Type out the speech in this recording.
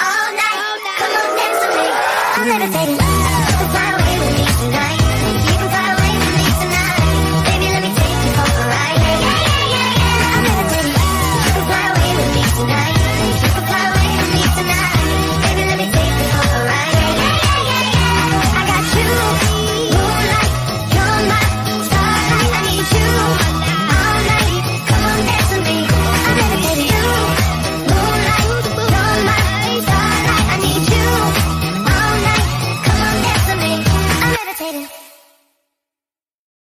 all night. Come on, dance with me. I'll never fade away.